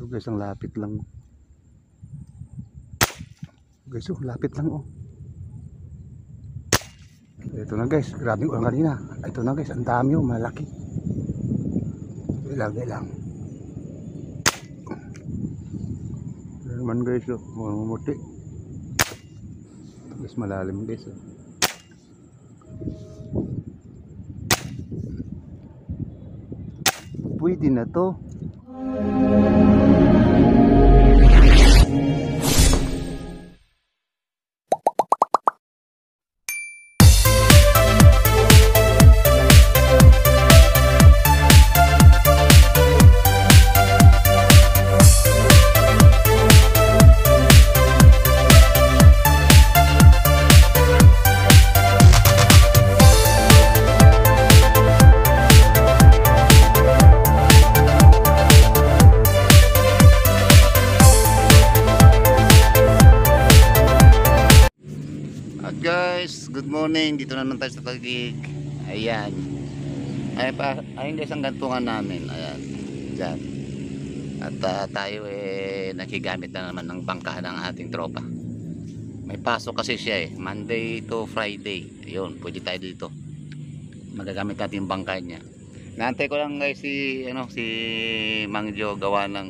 Ito guys, ang lapit lang. Guys, oh, lapit lang oh. Ito na guys, grabe ulan kanina. Ito na guys, ang dami oh, malaki. Ilang, ilang. Ito naman guys, oh, mamumuti. Guys, malalim guys. Oh. Pwede na to. Tayo sa Tagig. Ayan. Ayan pa, ayun guys ang gantungan namin. Ayan. Diyan. At ah, tayo eh nakigamit na naman ng bangka ng ating tropa. May pasok kasi siya eh. Monday to Friday. Ayun, pwede tayo dito. Magagamit natin yung bangka niya. Naantay ko lang guys si ano si Mangjo gawa ng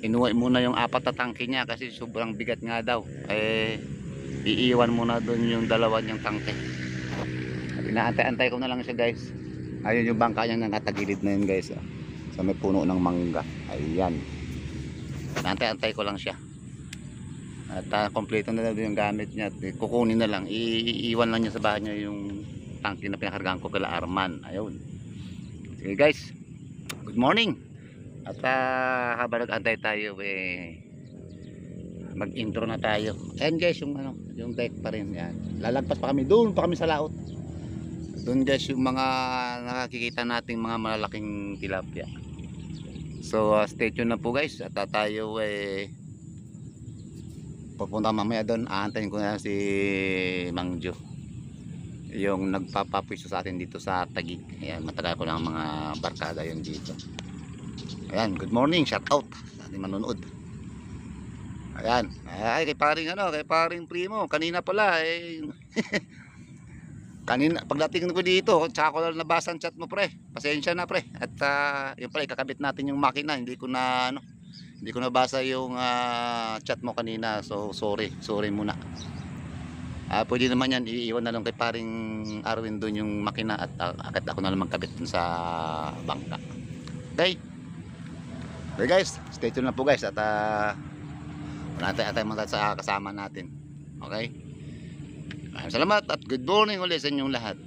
inuwi muna yung apat na tangke niya kasi sobrang bigat nga daw. Eh iiwan muna doon yung dalawa niyang tangke inaantay-antay ko na lang siya guys. Ayun yung bangka niya nakatagilid na yun guys ah. sa may puno ng mangga. Ayan. Inaantay-antay ko lang siya. At uh, kompleto na yung gamit niya. At eh, kukunin na lang. Iiwan lang niya sa bahay niya yung tangke na pinakargaan ko kala Arman. Ayun. Sige guys. Good morning. At uh, habang nag-antay tayo eh mag-intro na tayo. Ayan guys, yung ano, yung deck pa rin. Yan. Lalagpas pa kami. Doon, pa kami sa laot. Doon guys yung mga nakakikita nating mga malalaking tilapia. So uh, stay tuned na po guys at uh, tayo eh pupunta mamaya doon. Aantayin ko na si Mang Jo. Yung nagpapapwiso sa atin dito sa Tagig. Ayan, matagal ko lang mga barkada yun dito. Ayan, good morning, shout out sa ating manonood. Ayan. Ay, kay paring ano, kay paring primo. Kanina pala, eh. kanina, pagdating ko dito, tsaka ko lang nabasa ang chat mo, pre. Pasensya na, pre. At, uh, yun pala, ikakabit natin yung makina. Hindi ko na, ano, hindi ko nabasa yung ah, chat mo kanina. So, sorry. Sorry muna. Ah, pwede naman yan, iiwan na lang kay paring Arwin doon yung makina at uh, agad ako na lang magkabit sa bangka. Okay? Okay guys, stay tuned na po guys at uh, Antay-antay mo tayo sa kasama natin. Okay? Maraming salamat at good morning ulit sa inyong lahat.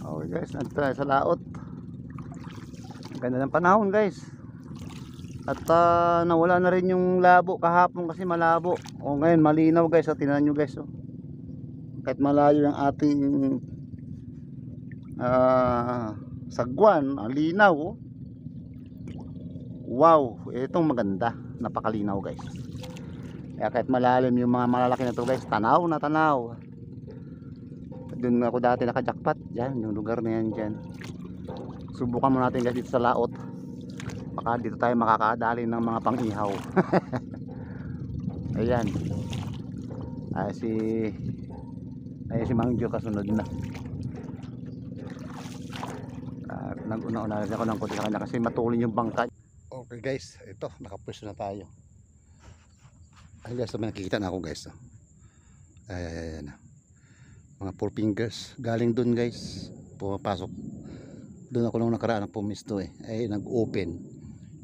Okay guys, nandito tayo sa laot. Ang Ganda ng panahon guys. At ah, nawala na rin yung labo kahapon kasi malabo. O ngayon malinaw guys, so, tingnan nyo guys. Oh. Kahit malayo yung ating ah, sagwan, ang linaw. Oh. Wow, itong maganda. Napakalinaw guys. Kaya kahit malalim yung mga malalaki na to guys, tanaw na tanaw. Doon ako dati nakajakpat. Diyan, yung lugar na yan dyan. Subukan mo natin guys dito sa laot. Baka dito tayo makakadali ng mga pang-ihaw. Ayan. Ay si ay si Mangjo kasunod na. Uh, nag-una-una ako ng konti sa kanya kasi matulin yung bangka. Okay guys, ito nakapwesto na tayo. Ay guys, may nakikita na ako guys. oh. Mga four fingers. Galing dun guys. Pumapasok. Doon ako nung nakaraan pumisto eh. Ay nag-open.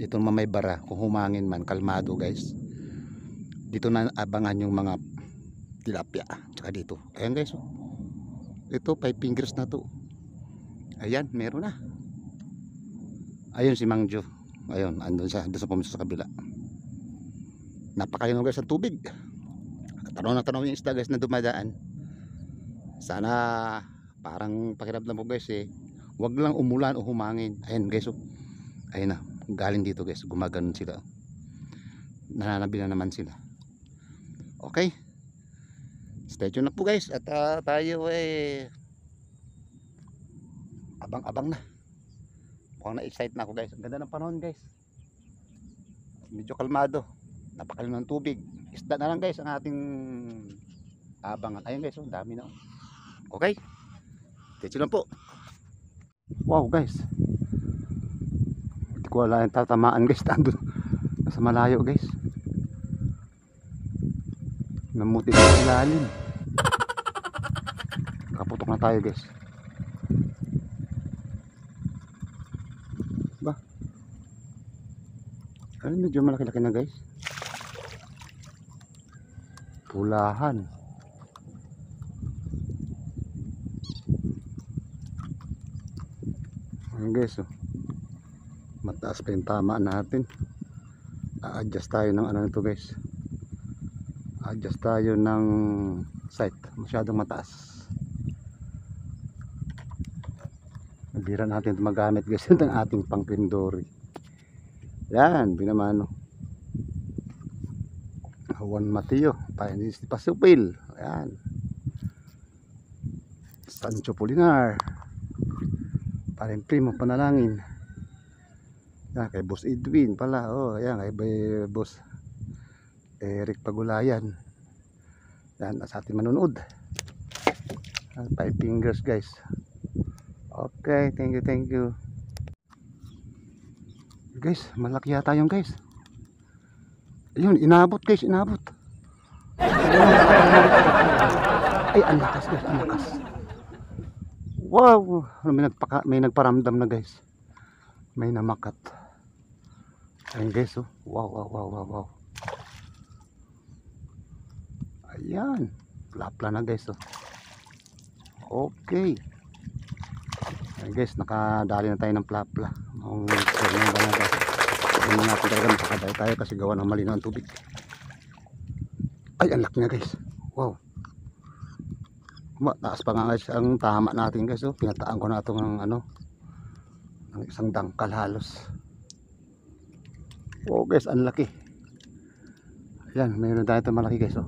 Dito naman may bara. Kung humangin man, kalmado guys. Dito na abangan yung mga tilapia. Tsaka dito. Ayan guys. Ito, five fingers na to. Ayan, meron na. Ayun si Mangjo. Ayun, andun siya. Doon sa pumisto sa kabila napakalinom guys ang tubig. Tanaw na tanaw yung isda guys na dumadaan. Sana parang pakiramdam mo guys eh wag lang umulan o humangin. Ayun guys oh. ayun na galing dito guys. Gumaganon sila. Nananabi na naman sila. Okay. Stay tuned na po guys. At ah, tayo eh abang abang na. Mukhang na excite na ako guys. Ang ganda ng panahon guys. Medyo kalmado. Napakalim ng tubig. Isda na lang guys ang ating abangan. Ayun guys, oh, dami na. oh. Okay? Diretso lang po. Wow guys. Hindi ko wala yung tatamaan guys. Nandun. Nasa malayo guys. Namuti sa ilalim. Kaputok na tayo guys. Ba? Ano medyo malaki-laki na guys. Pulahan. Ayan guys oh. Mataas pa yung tama natin. A-adjust tayo ng ano nito guys. adjust tayo ng sight masyadong mataas nabira natin ito magamit guys ng ating pangpindori yan binamano Juan Mateo Painis ni Pasupil yan Sancho Polinar paring primo panalangin yan kay Boss Edwin pala oh yan kay Boss Eric Pagulayan. Yan, sa ating manonood. Ah, Five fingers guys. Okay, thank you, thank you. Guys, malaki yata yung guys. Ayun, inabot guys, inabot. Ay, ang lakas guys, ang lakas. Wow, may, nagpaka, may nagparamdam na guys. May namakat. Ayun guys, oh. Wow, wow, wow, wow, wow. Ayan. Plapla na guys. Oh. Okay. Ayan guys, nakadali na tayo ng plapla. Ba na guys. Hindi natin talaga makakadali tayo kasi gawa ng malinaw ang tubig. Ay, ang laki na guys. Wow. Mataas pa nga guys ang tama natin guys. Oh. Pinataan ko na ito ng ano, ng isang dangkal halos. Oh guys, ang laki. Ayan, mayroon tayo ito malaki guys. Oh.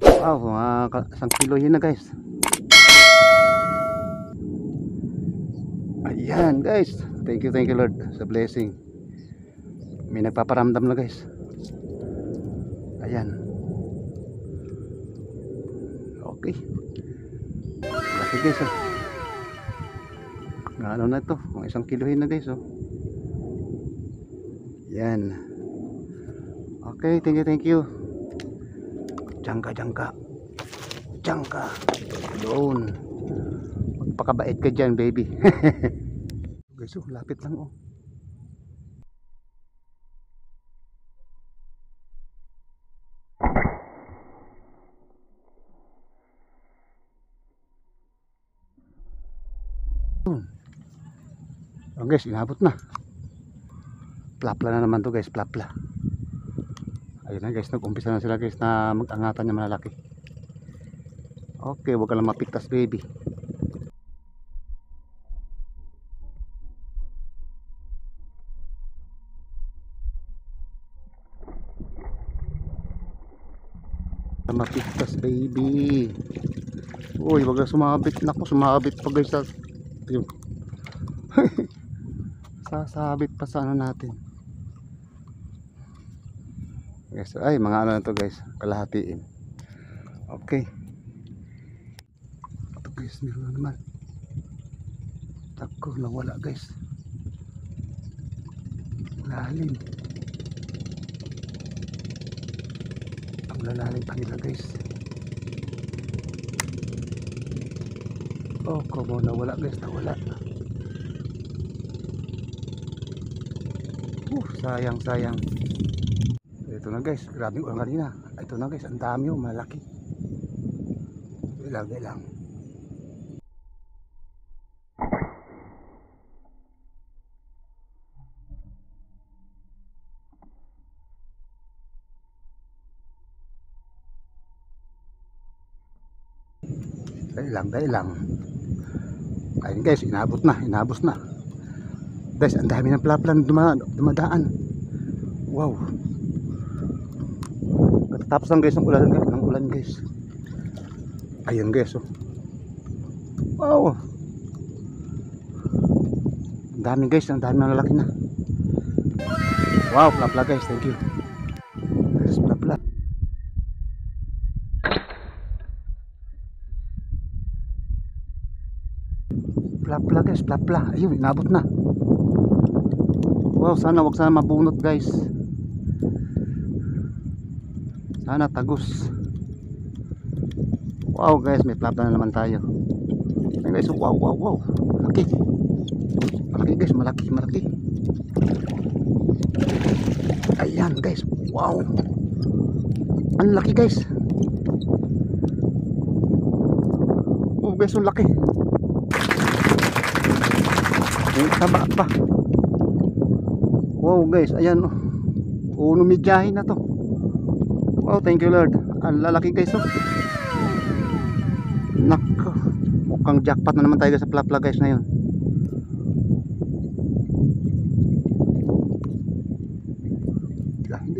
Wow, mga isang kilo yun na guys. Ayan guys. Thank you, thank you Lord sa blessing. May nagpaparamdam na guys. Ayan. Okay. Laki guys oh. Ano na to? Kung isang kilohin na guys oh. Yan. Okay, thank you, thank you. Jangka, jangka. Jangka. Doon. Magpakabait ka dyan, baby. Guys, oh, lapit lang, oh. Doon. Oh, guys, inabot na. Plapla na naman to guys, plapla. Ayun na guys, nag-umpisa na sila guys na mag-angatan ng malalaki. Okay, wag ka lang mapiktas baby. Mapiktas baby. Uy, wag ka sumabit. Naku, sumabit pa guys sa... Ayun. Sasabit pa sa ano natin. Guys, ay mga ano na to guys, kalahatiin. Okay. Ito guys, meron na naman. Tako, nawala guys. Lalim. Lalalim pa nila guys. Oh, komo nawala guys, nawala. Uh, sayang, sayang. Ito na guys, grabe ulan kanina. Ito na guys, ang dami oh, malaki. Ilang, ilang. Lang, dahil lang. Ayun guys, inabot na, inabot na. Guys, ang dami ng plaplan duma, dumadaan. Wow. Tapos lang guys ng ulan, ng ulan guys. Ayun guys, oh. Wow. Ang dami guys, ang dami ng lalaki na. Wow, plapla guys, thank you. Yes, plapla. Plapla. Ayun, inabot na. Wow, sana wag sana mabunot guys. Sana tagus. Wow guys, may plapla na naman tayo. Ayun guys, wow, wow, wow. Malaki. Malaki guys, malaki, malaki. Ayan guys, wow. Ang laki guys. Oh guys, ang laki. May taba pa. Wow guys, ayan oh. Uno midyahin na to. Wow, thank you Lord. Ang lalaki guys oh. Nako. Mukhang jackpot na naman tayo sa plapla guys na yun.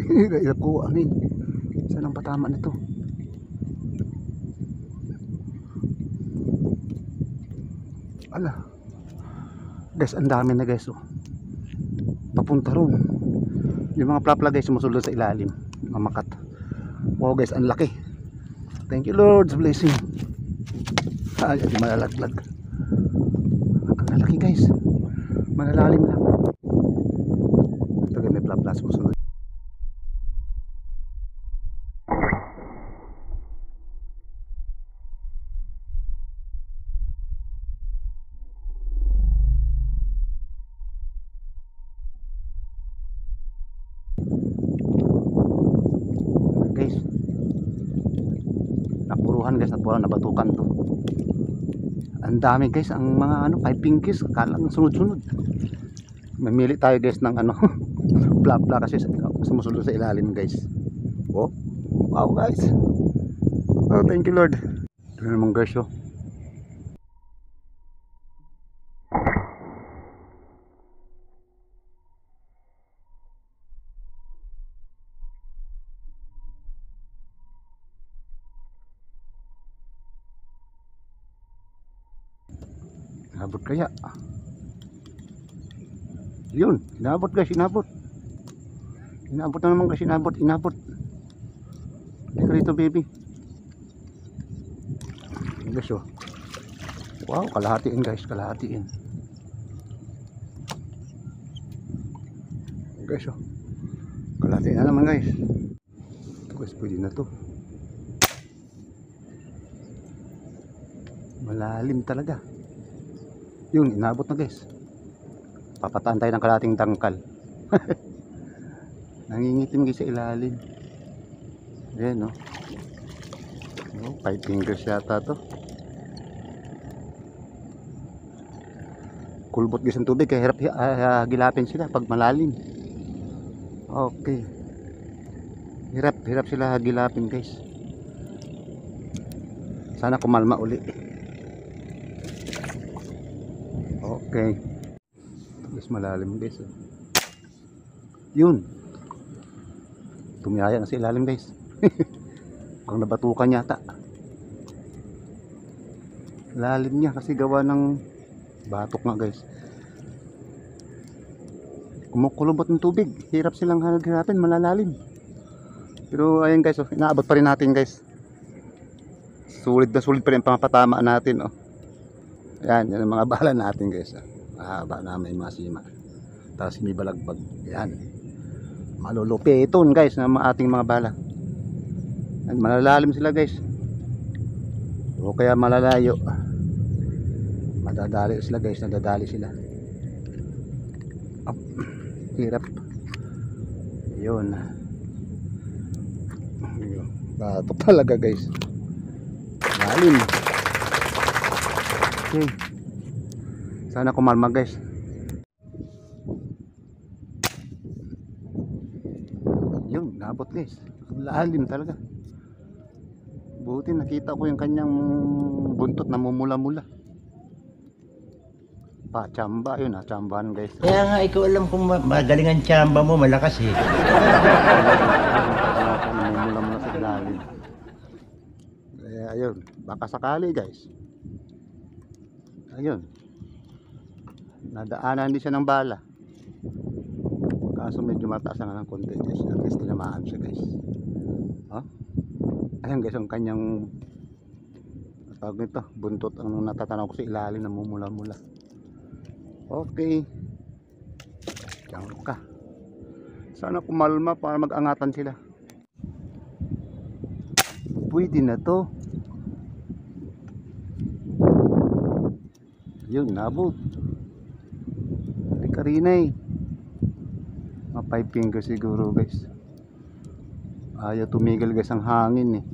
Hindi ko amin. Saan ang patama nito? Ala. Guys, ang dami na guys oh. Papunta ron. Yung mga plapla guys sumusunod sa ilalim. Mamakat. Wow guys, ang laki. Thank you Lord's blessing. Ay, malalaglag. Ang laki guys. Malalalim lang. Ito guys, may plapla sumusunod. guys napuruhan guys. Napuruhan nabatukan to. Ang dami guys. Ang mga ano piping kiss kalang sunod sunod mamili tayo guys ng ano bla bla kasi sumusunod sa ilalim guys. Oh. Wow guys. Oh thank you lord. Ito na naman guys oh Inabot kaya. Yun, inabot guys, inabot. Inabot na naman guys, inabot, inabot. Halika rito baby. Guys oh. Wow, kalahatiin guys, kalahatiin. Guys oh. Kalahatiin na naman guys. Ito guys, pwede na to. Malalim talaga. Yun, inabot na guys. Papataan tayo ng kalating tangkal. Nangingitim guys sa ilalim. Ayan no. Oh, five fingers yata to. Kulbot guys ang tubig kaya hirap ah, gilapin sila pag malalim. Okay. Hirap, hirap sila hagilapin guys. Sana kumalma uli. Okay. Guys, malalim guys. oh. Yun. Tumiyaya na sa ilalim guys. Pang nabatukan yata. Lalim niya kasi gawa ng batok nga guys. Kumukulubot ng tubig. Hirap silang hanapin, malalalim. Pero ayun guys, oh, inaabot pa rin natin guys. Sulit na sulit pa rin ang pangapatama natin. Oh. Yan, yan ang mga bala natin guys. ah. Mahaba na may masima. Tapos may balagbag. Yan. Malulupiton guys mga ating mga bala. Yan, malalalim sila guys. O kaya malalayo. Madadali sila guys, nadadali sila. Up. Hirap. Yun. Batok talaga guys. Lalim. Okay. Sana kumalma guys. Yun, nabot guys. Lalim talaga. Buti nakita ko yung kanyang buntot na mumula-mula. Pa, chamba yun ha, chambahan guys. Kaya nga ikaw alam kung ma- magaling ang tsamba mo, malakas eh. Mumula-mula sa ilalim. Kaya ayun, baka sakali guys. Ayun. Nadaanan din siya ng bala. Kaso medyo mataas na ng konti guys. At least tinamaan siya guys. Oh. Ayan guys, ang kanyang tawag nito, buntot ang natatanaw ko sa ilalim na mumula-mula. Okay. Diyan ka. Sana kumalma para mag-angatan sila. Pwede na to. Yun, nabot. Hindi ka rin eh. Mga 5 fingers siguro guys. Ayaw tumigil guys ang hangin eh.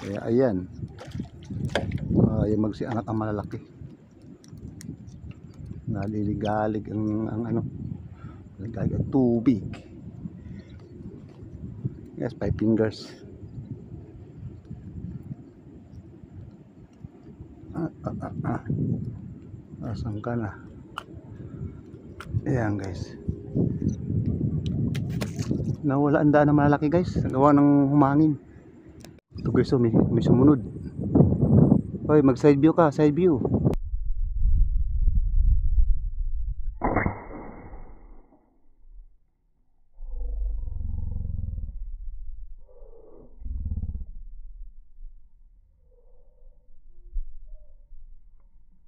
Kaya ayan. Ayaw magsiangat ang malalaki. Naliligalig ang, ang ano. Naligalig ang tubig. Yes, 5 fingers. Ah, ah, ah. Asan ka na? Ayan guys. Nawala ang daan ng malalaki guys. Gawa ng humangin. Ito guys, oh, may, may sumunod. Hoy, mag side view ka, side view.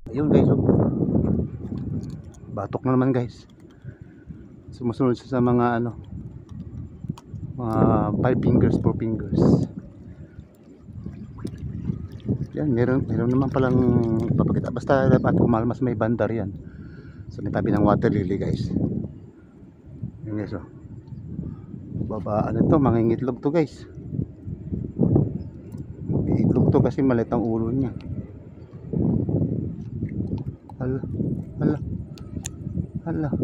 Ayun guys, oh. Batok na naman guys. Sumusunod siya sa mga ano, mga 5 fingers, 4 fingers. Yan, meron, meron naman palang papakita. Basta dapat kumalmas may bandar yan. Sa may tabi ng water lily guys. Yan guys oh. Baba, ano to, mangingitlog to guys. Iitlog to kasi malit ang ulo niya. Hala, hala.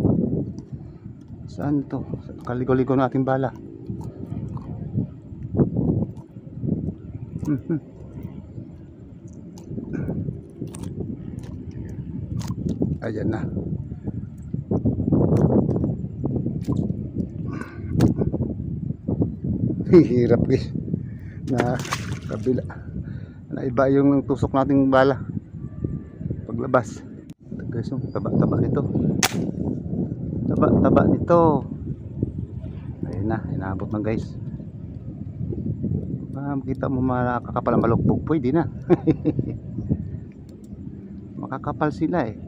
Saan to? Kaligo-ligo natin bala. Mhm. Ayan na. Hirap guys. Na kabila. Na iba yung tusok nating bala. Paglabas. Guys, taba-taba nito. Taba-taba nito. Ayun na, inaabot na guys. Ah, makita mo makakapal ang balukbog, pwede na. Makakapal sila eh.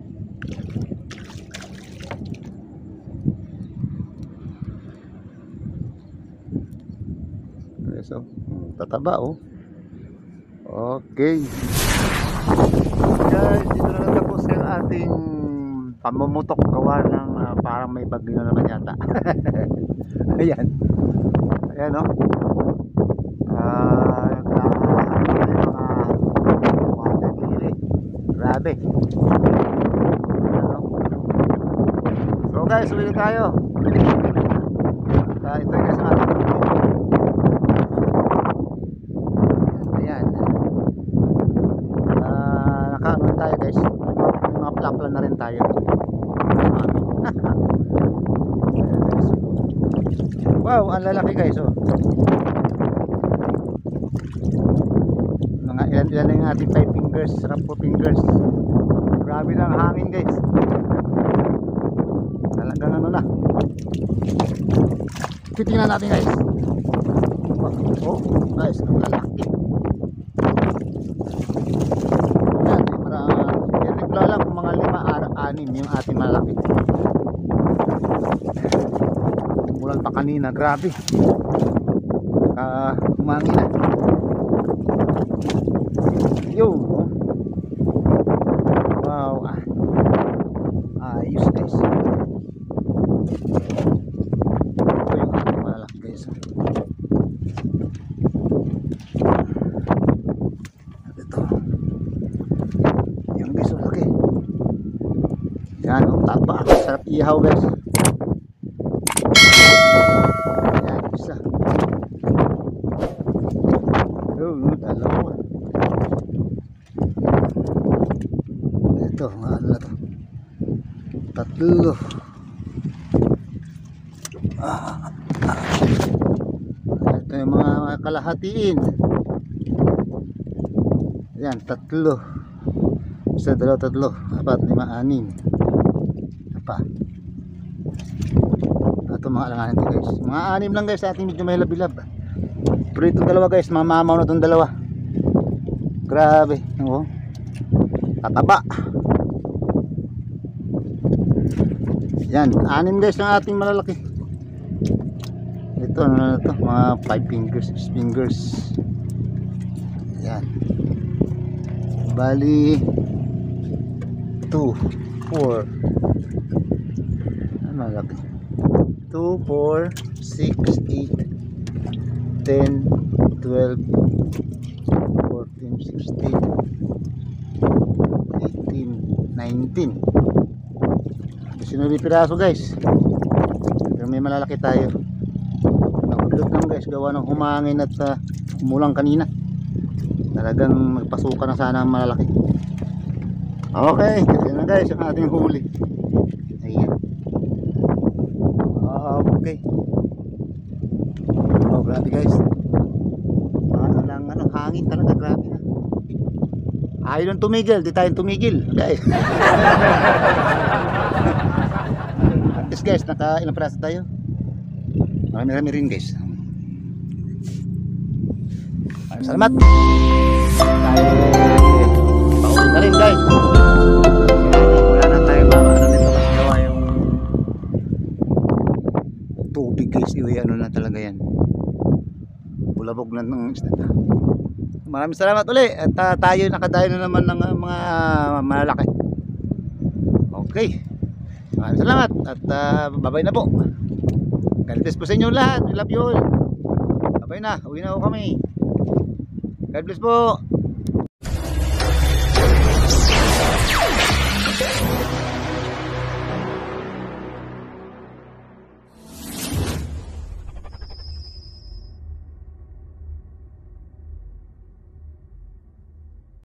So, mm, tataba oh. Okay. Guys, dito na natapos yung ating pamumutok gawa ng parang may bagyo na naman yata. Ayan. Ayan oh. Ah, uh. Grabe. So guys, uwi tayo. Ah, ito guys ang ating Ayan. Ah, nakaano na tayo guys. May mga, may mga plapla na rin tayo. Ayan, guys. Wow, ang lalaki guys oh. Mga ilan ilan yung ating 5 fingers, sarap po fingers. Grabe ang hangin guys. Talagang ano na. Titingnan natin guys. Oh, guys, ang lalaki. Kanina, grabe. Naka umangin na. Yo. Wow. Ah. Ayos guys. Ito yung ating malalaki guys. Ito. Yung guys, laki. Yan, oh, taba. Sarap ihaw guys. Tatlo. Ah. Ito yung mga, mga kalahatiin. Ayan, tatlo. Isa, dalawa, tatlo. Apat, lima, anim. Pa. Ito mga alanganin to guys. Mga anim lang guys sa ating medyo may labilab. Pero itong dalawa guys, mamamaw na itong dalawa. Grabe. Oh. Tataba. Yan, anim guys ang ating malalaki. Ito ano na to, mga 5 fingers, 6 fingers. Yan. Bali 2, 4. Ano malaki? 2, 4, 6, 8, 10, 12, 14, 16, 18, 19. Sinuli piraso guys. Pero may malalaki tayo. Nakudlot lang guys. Gawa ng humangin at uh, umulang kanina. Talagang magpasukan na sana ang malalaki. Okay. Kasi na guys ang ating huli. Ayan. Okay. Oh, grabe guys. Ano lang, ano, hangin talaga, grabe na. Ayaw nang tumigil, di tayo tumigil. Guys. At least guys, naka ilang praso tayo? Marami-rami rin guys. Maraming salamat. Tayo pauwi na rin guys. Wala na tayo mga ano nito kasi gawa yung tubig guys. Iwi ano na talaga yan. Bulabog na ng isda. Maraming salamat uli at ah, tayo nakadayo na naman ng ah, mga malalaki. Okay. Maraming salamat at uh, babay na po. God bless po sa inyo lahat. We love you all. Babay na. Uwi na ako kami. God bless po.